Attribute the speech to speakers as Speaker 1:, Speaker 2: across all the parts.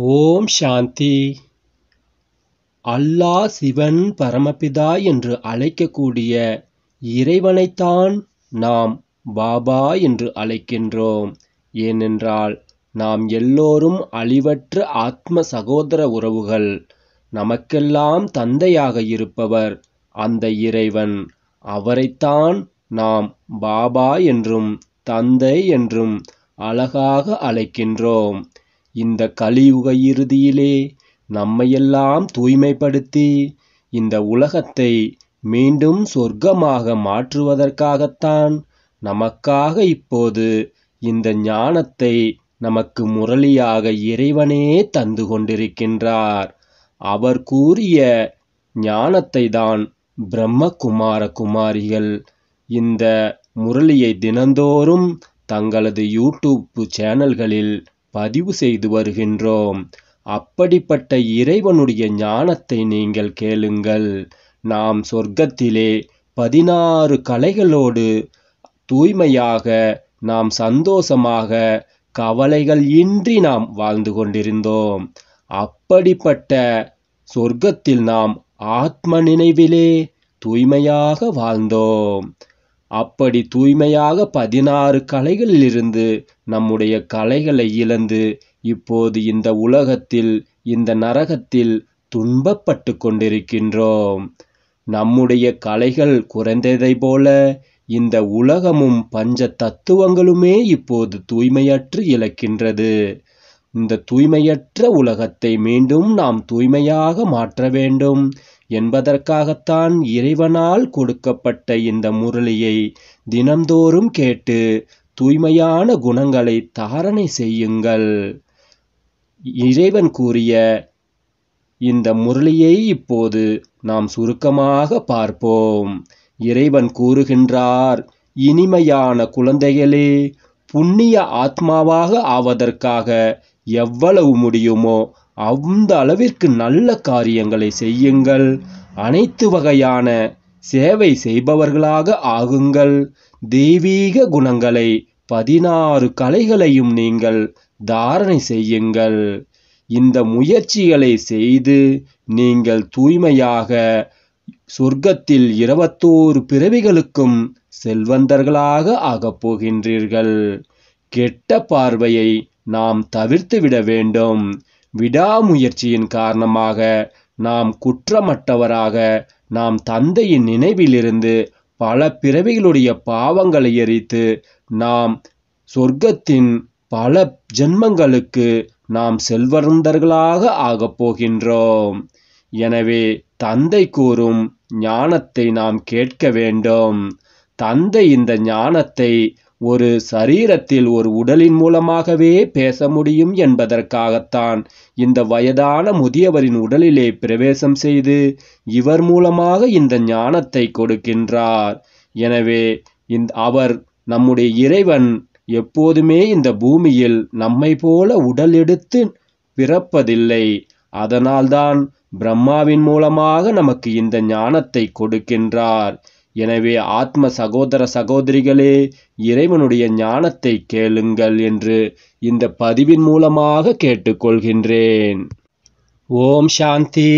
Speaker 1: ஓம் சாந்தி. அல்லாஹ் சிவன் பரமபிதா என்று அழைக்கக்கூடிய இறைவனைத்தான் நாம் பாபா என்று அழைக்கின்றோம். ஏனென்றால் நாம் எல்லோரும் அழிவற்ற ஆத்ம சகோதர உறவுகள். நமக்கெல்லாம் தந்தையாக இருப்பவர் அந்த இறைவன். அவரைத்தான் நாம் பாபா என்றும் தந்தை என்றும் அழகாக அழைக்கின்றோம். இந்த கலியுக இறுதியிலே நம்மையெல்லாம் தூய்மைப்படுத்தி இந்த உலகத்தை மீண்டும் சொர்க்கமாக மாற்றுவதற்காகத்தான் நமக்காக இப்போது இந்த ஞானத்தை நமக்கு முரளியாக இறைவனே தந்து கொண்டிருக்கின்றார். அவர் கூறிய ஞானத்தை தான் பிரம்மகுமார குமாரிகள் இந்த முரளியை தினந்தோறும் தங்களது யூடியூப் சேனல்களில் பதிவு செய்து வருகின்றோம். அப்படிப்பட்ட இறைவனுடைய ஞானத்தை நீங்கள் கேளுங்கள். நாம் சொர்க்கத்திலே பதினாறு கலைகளோடு தூய்மையாக நாம் சந்தோஷமாக கவலைகள் இன்றி நாம் வாழ்ந்து கொண்டிருந்தோம். அப்படிப்பட்ட சொர்க்கத்தில் நாம் ஆத்ம நினைவிலே தூய்மையாக வாழ்ந்தோம். அப்படி தூய்மையாக பதினாறு கலைகளிலிருந்து நம்முடைய கலைகளை இழந்து இப்போது இந்த உலகத்தில் இந்த நரகத்தில் துன்பப்பட்டு கொண்டிருக்கின்றோம். நம்முடைய கலைகள் குறைந்ததை போல இந்த உலகமும் பஞ்ச தத்துவங்களுமே இப்போது தூய்மையற்று இழக்கின்றது. இந்த தூய்மையற்ற உலகத்தை மீண்டும் நாம் தூய்மையாக மாற்ற வேண்டும். என்பதற்காகத்தான் இறைவனால் கொடுக்கப்பட்ட இந்த முரளியை தினந்தோறும் கேட்டு தூய்மையான குணங்களை தாரணை செய்யுங்கள். இறைவன் கூறிய இந்த முரளியை இப்போது நாம் சுருக்கமாக பார்ப்போம். இறைவன் கூறுகின்றார் இனிமையான குழந்தைகளே புண்ணிய ஆத்மாவாக ஆவதற்காக எவ்வளவு முடியுமோ அந்த அளவிற்கு நல்ல காரியங்களை செய்யுங்கள். அனைத்து வகையான சேவை செய்பவர்களாக ஆகுங்கள். தெய்வீக குணங்களை பதினாறு கலைகளையும் நீங்கள் தாரணை செய்யுங்கள். இந்த முயற்சிகளை செய்து நீங்கள் தூய்மையாக சொர்க்கத்தில் இருபத்தோரு பிறவிகளுக்கும் செல்வந்தர்களாக ஆகப் போகின்றீர்கள். கெட்ட பார்வையை நாம் தவிர்த்துவிட வேண்டும். விடாமுயற்சியின் காரணமாக நாம் குற்றமற்றவராக நாம் தந்தையின் நினைவிலிருந்து பல பிறவிகளுடைய பாவங்களை எரித்து நாம் சொர்க்கத்தின் பல ஜென்மங்களுக்கு நாம் செல்வந்தர்களாக ஆகப் போகின்றோம். எனவே தந்தை கூறும் ஞானத்தை நாம் கேட்க வேண்டும். தந்தை இந்த ஞானத்தை ஒரு சரீரத்தில் ஒரு உடலின் மூலமாகவே பேச முடியும் என்பதற்காகத்தான் இந்த வயதான முதியவரின் உடலிலே பிரவேசம் செய்து இவர் மூலமாக இந்த ஞானத்தை கொடுக்கின்றார். எனவே இந்த அவர் நம்முடைய இறைவன் எப்போதுமே இந்த பூமியில் நம்மை போல உடல் எடுத்து பிறப்பதில்லை. அதனால்தான் பிரம்மாவின் மூலமாக நமக்கு இந்த ஞானத்தை கொடுக்கின்றார். எனவே ஆத்ம சகோதர சகோதரிகளே இறைவனுடைய ஞானத்தை கேளுங்கள் என்று இந்த பதிவின் மூலமாக கேட்டுக்கொள்கின்றேன். ஓம் சாந்தி.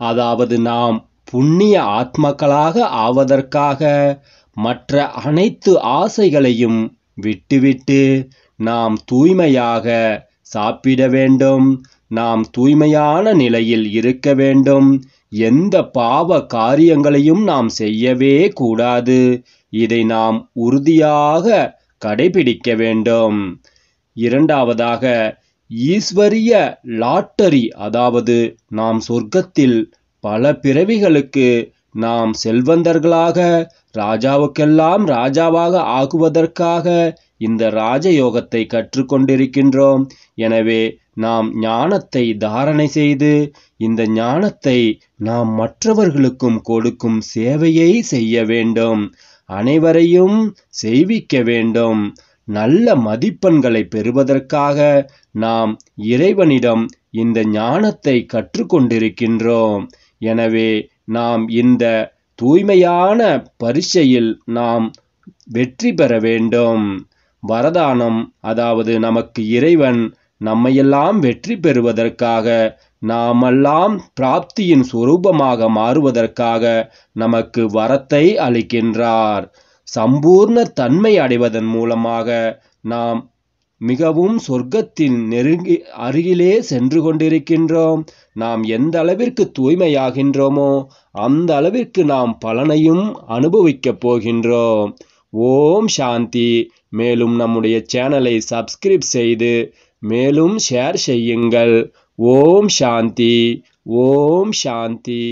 Speaker 1: அதாவது நாம் புண்ணிய ஆத்மக்களாக ஆவதற்காக மற்ற அனைத்து ஆசைகளையும் விட்டுவிட்டு நாம் தூய்மையாக சாப்பிட வேண்டும் நாம் தூய்மையான நிலையில் இருக்க வேண்டும். எந்த பாவ காரியங்களையும் நாம் செய்யவே கூடாது. இதை நாம் உறுதியாக கடைபிடிக்க வேண்டும். இரண்டாவதாக ஈஸ்வரிய லாட்டரி அதாவது நாம் சொர்க்கத்தில் பல பிறவிகளுக்கு நாம் செல்வந்தர்களாக ராஜாவுக்கெல்லாம் ராஜாவாக ஆகுவதற்காக இந்த ராஜயோகத்தை கற்றுக்கொண்டிருக்கின்றோம். எனவே நாம் ஞானத்தை தாரணை செய்து இந்த ஞானத்தை நாம் மற்றவர்களுக்கும் கொடுக்கும் சேவையை செய்ய வேண்டும். அனைவரையும் செய்விக்க வேண்டும். நல்ல மதிப்பெண்களை பெறுவதற்காக நாம் இறைவனிடம் இந்த ஞானத்தை கற்றுக்கொண்டிருக்கின்றோம். எனவே நாம் இந்த தூய்மையான பரீட்சையில் நாம் வெற்றி பெற வேண்டும். வரதானம் அதாவது நமக்கு இறைவன் நம்மையெல்லாம் வெற்றி பெறுவதற்காக நாமெல்லாம் பிராப்தியின் சுரூபமாக மாறுவதற்காக நமக்கு வரத்தை அளிக்கின்றார். சம்பூர்ண தன்மை அடைவதன் மூலமாக நாம் மிகவும் சொர்க்கத்தின் நெருங்கி அருகிலே சென்று கொண்டிருக்கின்றோம். நாம் எந்த அளவிற்கு தூய்மையாகின்றோமோ அந்த அளவிற்கு நாம் பலனையும் அனுபவிக்கப் போகின்றோம். ஓம் சாந்தி. மேலும் நம்முடைய சேனலை சப்ஸ்கிரைப் செய்து மேலும் ஷேர் செய்யுங்கள். ஓம் சாந்தி. ஓம் சாந்தி.